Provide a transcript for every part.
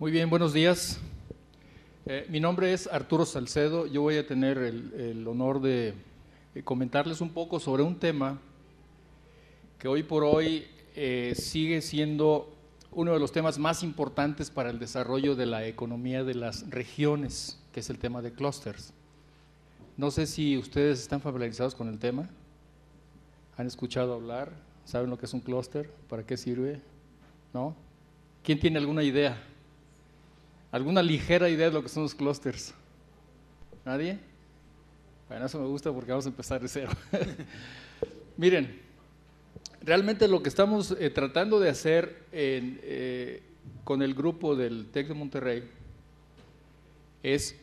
Muy bien, buenos días. Eh, mi nombre es Arturo Salcedo. Yo voy a tener el, honor de comentarles un poco sobre un tema que hoy por hoy eh, sigue siendo uno de los temas más importantes para el desarrollo de la economía de las regiones, que es el tema de clusters. No sé si ustedes están familiarizados con el tema, han escuchado hablar, saben lo que es un clúster, para qué sirve, ¿no? ¿Quién tiene alguna idea? ¿Alguna ligera idea de lo que son los clusters? ¿Nadie? Bueno, eso me gusta porque vamos a empezar de cero. Miren, realmente lo que estamos eh, tratando de hacer eh, con el grupo del TEC de Monterrey es,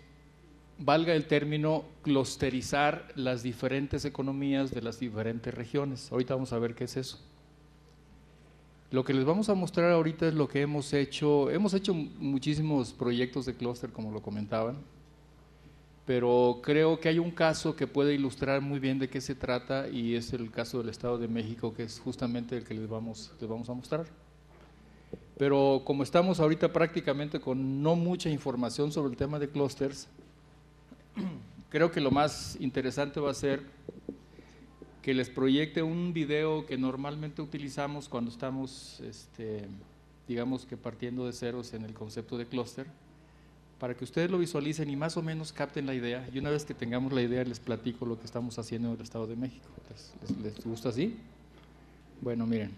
valga el término, clusterizar las diferentes economías de las diferentes regiones. Ahorita vamos a ver qué es eso. Lo que les vamos a mostrar ahorita es lo que hemos hecho. Hemos hecho muchísimos proyectos de clúster, como lo comentaban, pero creo que hay un caso que puede ilustrar muy bien de qué se trata y es el caso del Estado de México, que es justamente el que les vamos, les vamos a mostrar. Pero como estamos ahorita prácticamente con no mucha información sobre el tema de clústeres, creo que lo más interesante va a ser que les proyecte un video que normalmente utilizamos cuando estamos, este, digamos que partiendo de ceros en el concepto de clúster, para que ustedes lo visualicen y más o menos capten la idea. Y una vez que tengamos la idea, les platico lo que estamos haciendo en el Estado de México. ¿Les, les gusta así? Bueno, miren.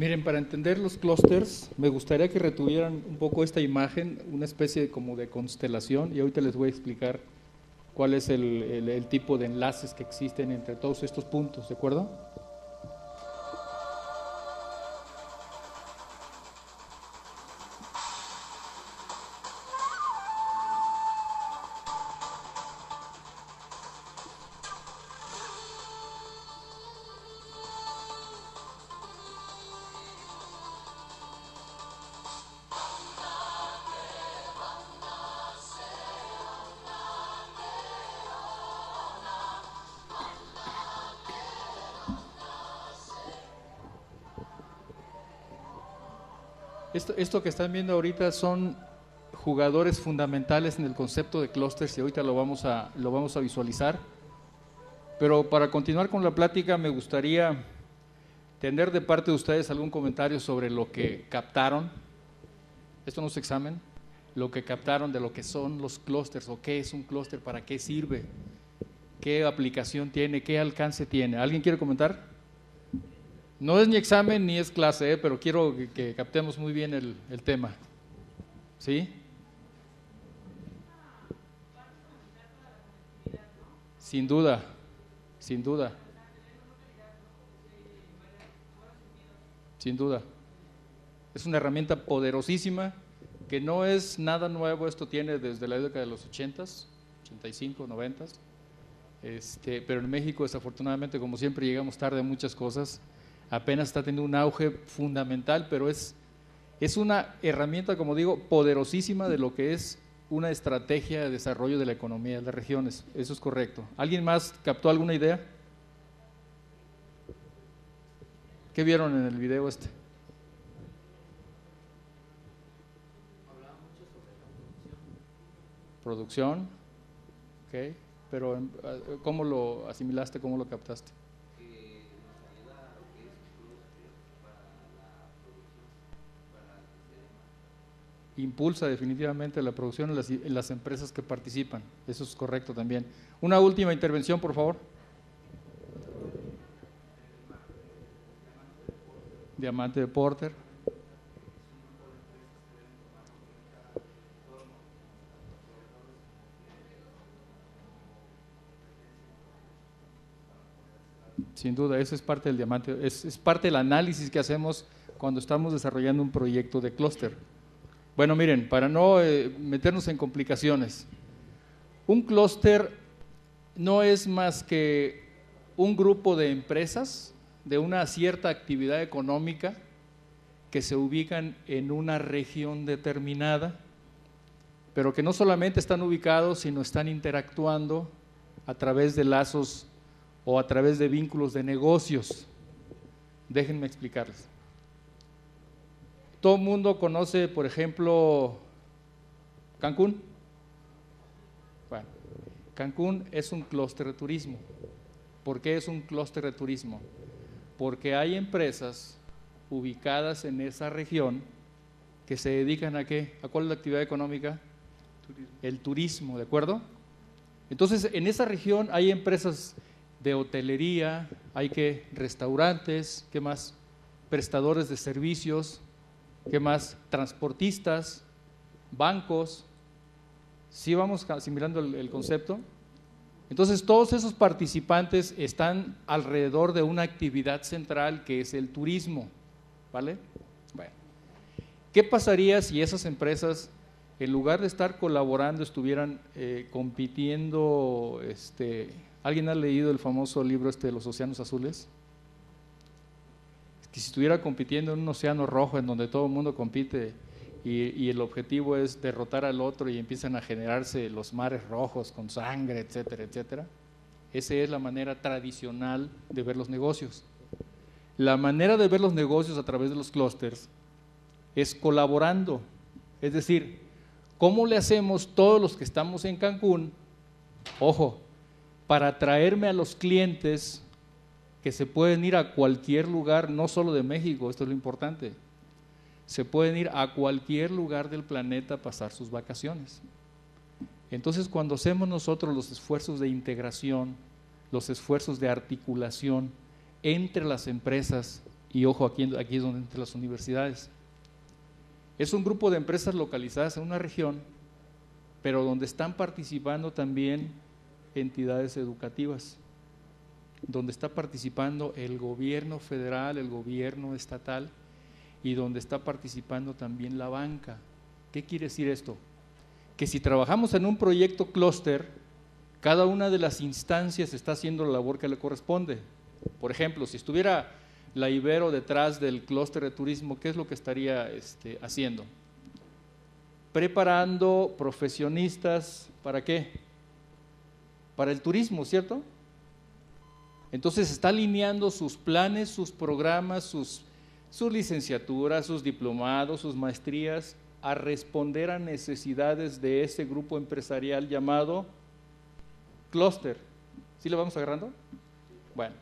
Miren, para entender los clústeres, me gustaría que retuvieran un poco esta imagen, una especie de, como de constelación, y ahorita les voy a explicar cuál es el, el tipo de enlaces que existen entre todos estos puntos, ¿de acuerdo? Esto, que están viendo ahorita son jugadores fundamentales en el concepto de clusters y ahorita lo vamos a, lo vamos a visualizar. Pero para continuar con la plática me gustaría tener de parte de ustedes algún comentario sobre lo que captaron. Esto no es examen. Lo que captaron de lo que son los clusters o qué es un clúster, para qué sirve, qué aplicación tiene, qué alcance tiene. ¿Alguien quiere comentar? No es ni examen ni es clase, ¿eh? pero quiero que, captemos muy bien el, el tema. ¿Sí? Sin duda, sin duda. Sin duda. Es una herramienta poderosísima que no es nada nuevo, esto tiene desde la década de los 80s, 85, 90 este, pero en México desafortunadamente como siempre llegamos tarde a muchas cosas apenas está teniendo un auge fundamental, pero es, es una herramienta, como digo, poderosísima de lo que es una estrategia de desarrollo de la economía de las regiones. Eso es correcto. ¿Alguien más captó alguna idea? ¿Qué vieron en el video este? Producción, ok, pero eh, ¿cómo lo asimilaste, cómo lo captaste? Impulsa definitivamente la producción en las, empresas que participan. Eso es correcto también. Una última intervención, por favor. Diamante de Porter. Sin duda, eso es parte del diamante, es, es parte del análisis que hacemos cuando estamos desarrollando un proyecto de clúster. Bueno, miren, para no eh, meternos en complicaciones, un clúster no es más que un grupo de empresas de una cierta actividad económica que se ubican en una región determinada, pero que no solamente están ubicados, sino están interactuando a través de lazos o a través de vínculos de negocios. Déjenme explicarles. Todo el mundo conoce, por ejemplo, Cancún. Bueno, Cancún es un clúster de turismo. ¿Por qué es un clúster de turismo? Porque hay empresas ubicadas en esa región que se dedican a qué? ¿A cuál es la actividad económica? El turismo, ¿de acuerdo? Entonces, en esa región hay empresas de hotelería, hay que restaurantes, ¿qué más? Prestadores de servicios, ¿Qué más? Transportistas, bancos. ¿Sí vamos asimilando el, concepto? Entonces, todos esos participantes están alrededor de una actividad central que es el turismo. ¿Vale? Bueno. ¿Qué pasaría si esas empresas, en lugar de estar colaborando, estuvieran eh, compitiendo? Este, ¿Alguien ha leído el famoso libro este de los océanos azules? Que si estuviera compitiendo en un océano rojo en donde todo el mundo compite y, el objetivo es derrotar al otro y empiezan a generarse los mares rojos con sangre, etcétera, etcétera, esa es la manera tradicional de ver los negocios. La manera de ver los negocios a través de los clústeres es colaborando, es decir, ¿cómo le hacemos todos los que estamos en Cancún, ojo, para traerme a los clientes que se pueden ir a cualquier lugar, no solo de México, esto es lo importante, se pueden ir a cualquier lugar del planeta a pasar sus vacaciones. Entonces, cuando hacemos nosotros los esfuerzos de integración, los esfuerzos de articulación entre las empresas y ojo, aquí, aquí es donde entran las universidades. Es un grupo de empresas localizadas en una región, pero donde están participando también entidades educativas, donde está participando el gobierno federal, el gobierno estatal y donde está participando también la banca. ¿Qué quiere decir esto? Que si trabajamos en un proyecto clúster, cada una de las instancias está haciendo la labor que le corresponde. Por ejemplo, si estuviera la Ibero detrás del clúster de turismo, ¿qué es lo que estaría este, haciendo? Preparando profesionistas, ¿para qué? Para el turismo, ¿cierto? Entonces está alineando sus planes, sus programas, sus, sus licenciaturas, sus diplomados, sus maestrías a responder a necesidades de ese grupo empresarial llamado clúster. ¿Sí lo vamos agarrando? Bueno.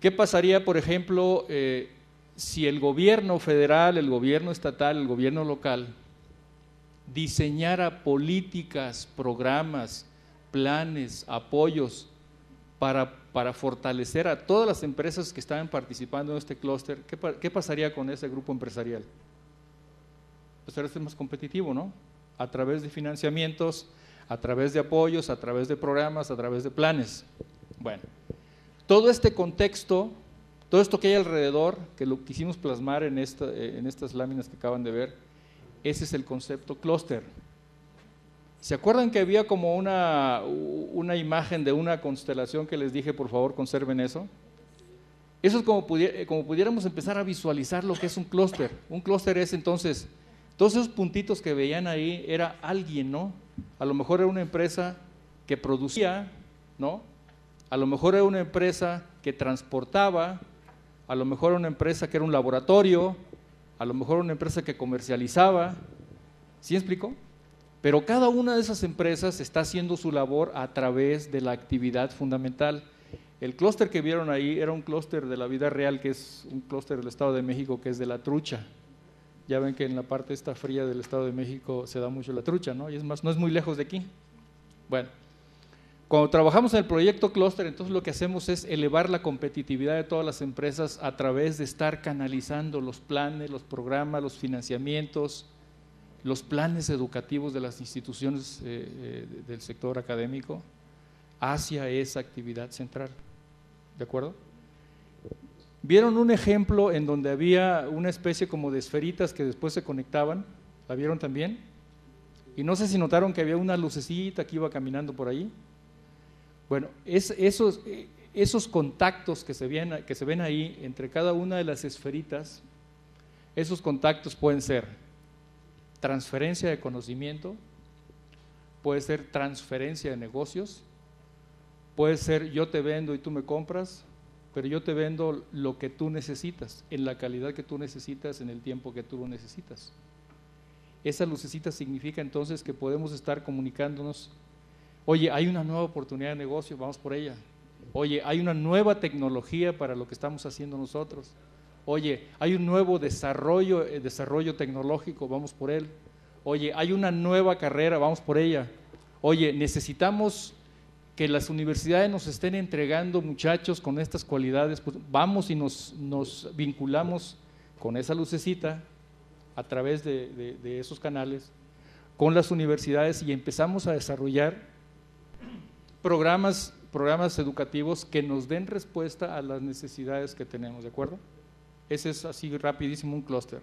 ¿Qué pasaría, por ejemplo, eh, si el gobierno federal, el gobierno estatal, el gobierno local diseñara políticas, programas, planes, apoyos para, fortalecer a todas las empresas que estaban participando en este clúster? ¿qué, ¿Qué, pasaría con ese grupo empresarial? Pues sería ser más competitivo, ¿no? A través de financiamientos, a través de apoyos, a través de programas, a través de planes. Bueno. Todo este contexto, todo esto que hay alrededor, que lo quisimos plasmar en, esta, en estas láminas que acaban de ver, ese es el concepto clúster. ¿Se acuerdan que había como una, una imagen de una constelación que les dije, por favor, conserven eso? Eso es como, como pudiéramos empezar a visualizar lo que es un clúster. Un clúster es entonces, todos esos puntitos que veían ahí era alguien, ¿no? A lo mejor era una empresa que producía, ¿no? a lo mejor era una empresa que transportaba, a lo mejor era una empresa que era un laboratorio, a lo mejor una empresa que comercializaba. ¿Sí explico? Pero cada una de esas empresas está haciendo su labor a través de la actividad fundamental. El clúster que vieron ahí era un clúster de la vida real, que es un clúster del Estado de México, que es de la trucha. Ya ven que en la parte esta fría del Estado de México se da mucho la trucha, ¿no? Y es más, no es muy lejos de aquí. Bueno, cuando trabajamos en el proyecto Cluster, entonces lo que hacemos es elevar la competitividad de todas las empresas a través de estar canalizando los planes, los programas, los financiamientos, los planes educativos de las instituciones eh, eh, del sector académico hacia esa actividad central. ¿De acuerdo? ¿Vieron un ejemplo en donde había una especie como de esferitas que después se conectaban? ¿La vieron también? Y no sé si notaron que había una lucecita que iba caminando por ahí. Bueno, esos, esos contactos que se ven ahí entre cada una de las esferitas, esos contactos pueden ser transferencia de conocimiento, puede ser transferencia de negocios, puede ser yo te vendo y tú me compras, pero yo te vendo lo que tú necesitas, en la calidad que tú necesitas, en el tiempo que tú lo necesitas. Esa lucecita significa entonces que podemos estar comunicándonos Oye, hay una nueva oportunidad de negocio, vamos por ella. Oye, hay una nueva tecnología para lo que estamos haciendo nosotros. Oye, hay un nuevo desarrollo, eh, desarrollo tecnológico, vamos por él. Oye, hay una nueva carrera, vamos por ella. Oye, necesitamos que las universidades nos estén entregando muchachos con estas cualidades, pues vamos y nos, vinculamos con esa lucecita a través de, de esos canales, con las universidades y empezamos a desarrollar programas, programas educativos que nos den respuesta a las necesidades que tenemos, ¿de acuerdo? Ese es así rapidísimo un clúster.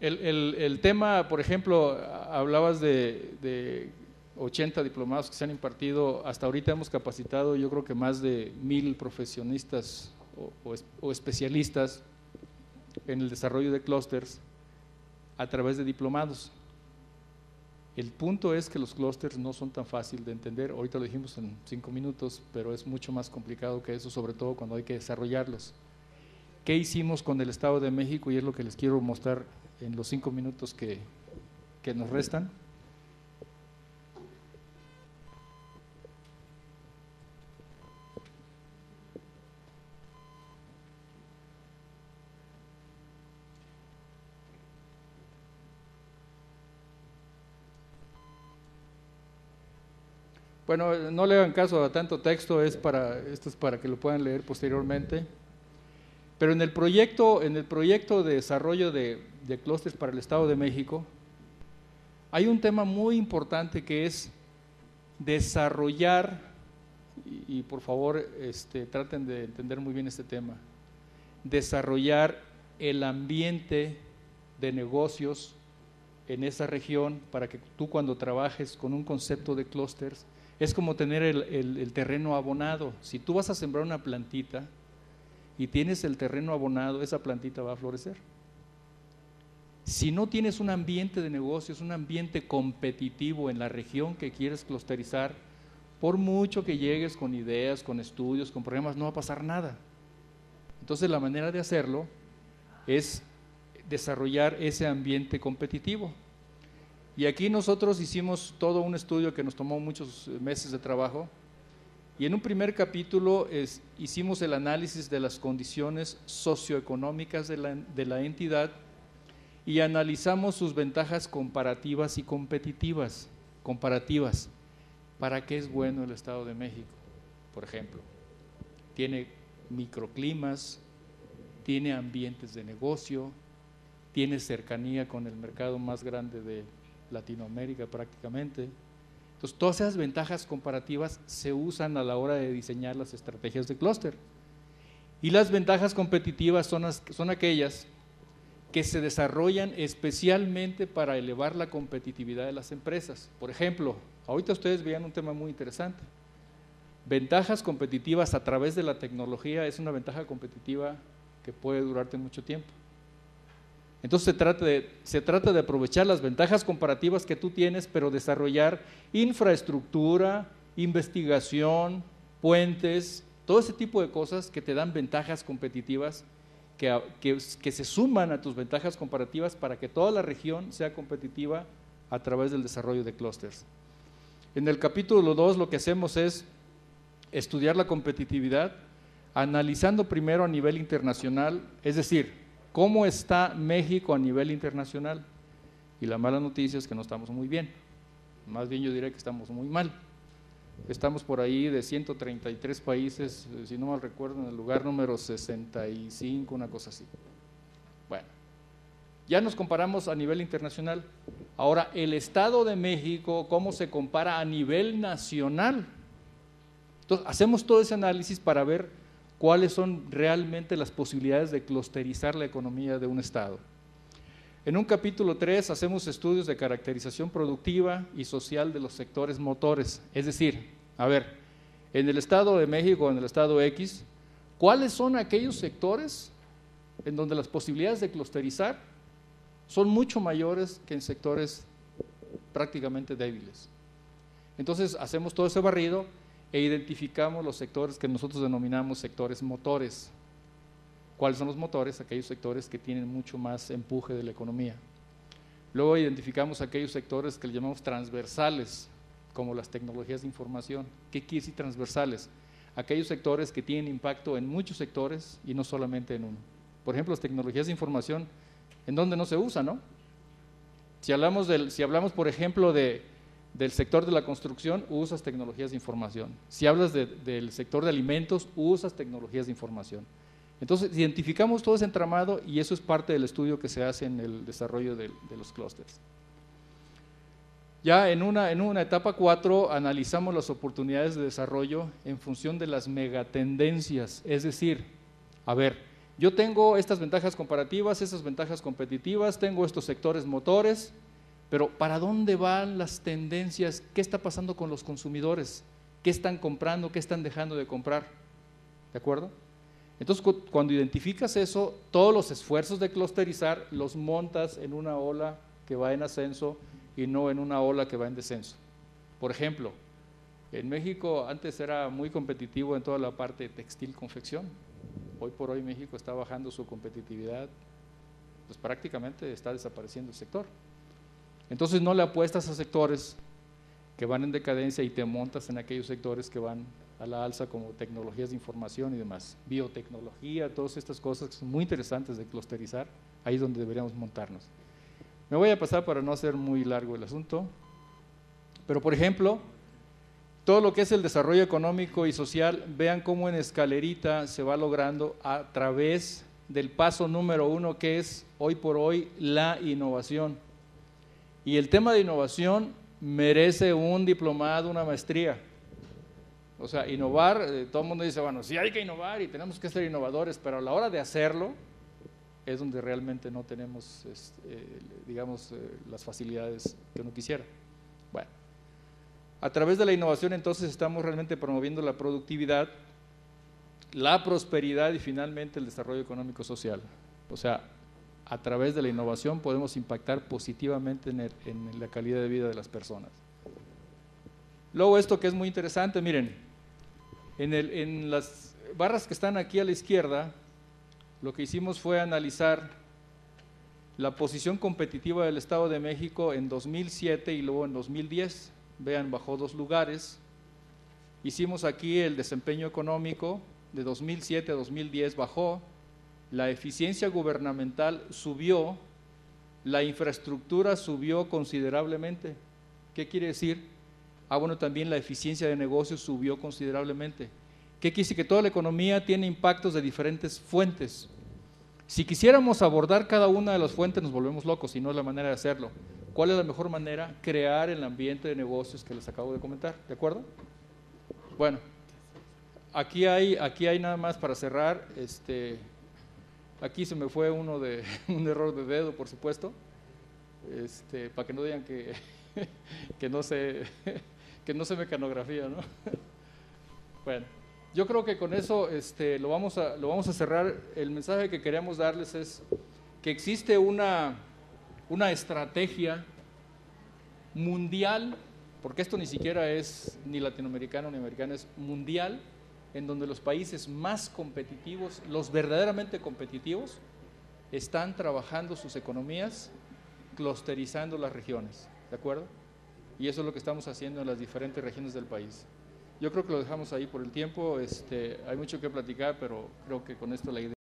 El, tema, por ejemplo, hablabas de, 80 diplomados que se han impartido, hasta ahorita hemos capacitado yo creo que más de mil profesionistas o especialistas en el desarrollo de clústeres a través de diplomados. El punto es que los clústeres no son tan fáciles de entender, ahorita lo dijimos en cinco minutos, pero es mucho más complicado que eso, sobre todo cuando hay que desarrollarlos. ¿Qué hicimos con el Estado de México? Y es lo que les quiero mostrar en los cinco minutos que, nos restan. Bueno, no le hagan caso a tanto texto, es para, esto es para que lo puedan leer posteriormente. Pero en el proyecto, en el proyecto de desarrollo de, de clústeres para el Estado de México, hay un tema muy importante que es desarrollar, y, por favor este, traten de entender muy bien este tema, desarrollar el ambiente de negocios en esa región para que tú cuando trabajes con un concepto de clústeres, es como tener el, terreno abonado. Si tú vas a sembrar una plantita y tienes el terreno abonado, esa plantita va a florecer. Si no tienes un ambiente de negocios, un ambiente competitivo en la región que quieres clusterizar, por mucho que llegues con ideas, con estudios, con problemas, no va a pasar nada. Entonces la manera de hacerlo es desarrollar ese ambiente competitivo. Y aquí nosotros hicimos todo un estudio que nos tomó muchos meses de trabajo. Y en un primer capítulo hicimos el análisis de las condiciones socioeconómicas de la, de la entidad y analizamos sus ventajas comparativas y competitivas. Comparativas. ¿Para qué es bueno el Estado de México? Por ejemplo, tiene microclimas, tiene ambientes de negocio, tiene cercanía con el mercado más grande de Latinoamérica prácticamente. Entonces, todas esas ventajas comparativas se usan a la hora de diseñar las estrategias de clúster. Y las ventajas competitivas son, son aquellas que se desarrollan especialmente para elevar la competitividad de las empresas. Por ejemplo, ahorita ustedes veían un tema muy interesante. Ventajas competitivas a través de la tecnología es una ventaja competitiva que puede durarte mucho tiempo. Entonces se trata, de, aprovechar las ventajas comparativas que tú tienes, pero desarrollar infraestructura, investigación, puentes, todo ese tipo de cosas que te dan ventajas competitivas que, que, se suman a tus ventajas comparativas para que toda la región sea competitiva a través del desarrollo de clústeres. En el capítulo 2 lo que hacemos es estudiar la competitividad, analizando primero a nivel internacional, es decir, ¿Cómo está México a nivel internacional? Y la mala noticia es que no estamos muy bien. Más bien yo diría que estamos muy mal. Estamos por ahí de 133 países, eh, si no mal recuerdo, en el lugar número 65, una cosa así. Bueno, ya nos comparamos a nivel internacional. Ahora, el Estado de México, ¿cómo se compara a nivel nacional? Entonces, hacemos todo ese análisis para ver cuáles son realmente las posibilidades de clusterizar la economía de un Estado. En un capítulo 3 hacemos estudios de caracterización productiva y social de los sectores motores, es decir, a ver, en el Estado de México, en el Estado X, ¿cuáles son aquellos sectores en donde las posibilidades de clusterizar son mucho mayores que en sectores prácticamente débiles? Entonces hacemos todo ese barrido e identificamos los sectores que nosotros denominamos sectores motores. ¿Cuáles son los motores? Aquellos sectores que tienen mucho más empuje de la economía. Luego identificamos aquellos sectores que le llamamos transversales, como las tecnologías de información. ¿Qué quiere decir transversales? Aquellos sectores que tienen impacto en muchos sectores y no solamente en uno. Por ejemplo, las tecnologías de información, ¿en dónde no se usa, no? Si hablamos, del, si hablamos por ejemplo, de del sector de la construcción, usas tecnologías de información. Si hablas del sector de alimentos, usas tecnologías de información. Entonces, identificamos todo ese entramado y eso es parte del estudio que se hace en el desarrollo de, los clústeres. Ya en una, en una etapa 4 analizamos las oportunidades de desarrollo en función de las megatendencias, es decir, a ver, yo tengo estas ventajas comparativas, esas ventajas competitivas, tengo estos sectores motores, pero ¿para dónde van las tendencias? ¿Qué está pasando con los consumidores? ¿Qué están comprando? ¿Qué están dejando de comprar? ¿De acuerdo? Entonces, cuando identificas eso, todos los esfuerzos de clusterizar los montas en una ola que va en ascenso y no en una ola que va en descenso. Por ejemplo, en México antes era muy competitivo en toda la parte textil confección. Hoy por hoy México está bajando su competitividad, pues prácticamente está desapareciendo el sector. Entonces no le apuestas a sectores que van en decadencia y te montas en aquellos sectores que van a la alza como tecnologías de información y demás, biotecnología, todas estas cosas que son muy interesantes de clusterizar, ahí es donde deberíamos montarnos. Me voy a pasar para no hacer muy largo el asunto, pero por ejemplo, todo lo que es el desarrollo económico y social, vean cómo en escalerita se va logrando a través del paso número uno que es hoy por hoy la innovación. Y el tema de innovación merece un diplomado, una maestría. O sea, innovar, eh, todo el mundo dice, bueno, sí hay que innovar y tenemos que ser innovadores, pero a la hora de hacerlo es donde realmente no tenemos, este, eh, digamos, eh, las facilidades que uno quisiera. Bueno, a través de la innovación entonces estamos realmente promoviendo la productividad, la prosperidad y finalmente el desarrollo económico social. O sea, a través de la innovación podemos impactar positivamente en, en la calidad de vida de las personas. Luego esto que es muy interesante, miren, en, las barras que están aquí a la izquierda, lo que hicimos fue analizar la posición competitiva del Estado de México en 2007 y luego en 2010. Vean, bajó dos lugares. Hicimos aquí el desempeño económico de 2007 a 2010, bajó. La eficiencia gubernamental subió. La infraestructura subió considerablemente. ¿Qué quiere decir? Ah, bueno, también la eficiencia de negocios subió considerablemente. ¿Qué quiere decir? Que toda la economía tiene impactos de diferentes fuentes. Si quisiéramos abordar cada una de las fuentes nos volvemos locos y no es la manera de hacerlo. ¿Cuál es la mejor manera? Crear el ambiente de negocios que les acabo de comentar. ¿De acuerdo? Bueno, aquí hay, aquí hay nada más para cerrar. Este, aquí se me fue uno de un error de dedo, por supuesto. Este, para que no digan que, que no sé que no se mecanografía, ¿no? bueno, yo creo que con eso este, lo, vamos a, lo vamos a cerrar. El mensaje que queremos darles es que existe una, una estrategia mundial, porque esto ni siquiera es ni latinoamericano ni americano, es mundial, en donde los países más competitivos, los verdaderamente competitivos, están trabajando sus economías, clusterizando las regiones, ¿de acuerdo? y eso es lo que estamos haciendo en las diferentes regiones del país. Yo creo que lo dejamos ahí por el tiempo, este, hay mucho que platicar, pero creo que con esto la idea...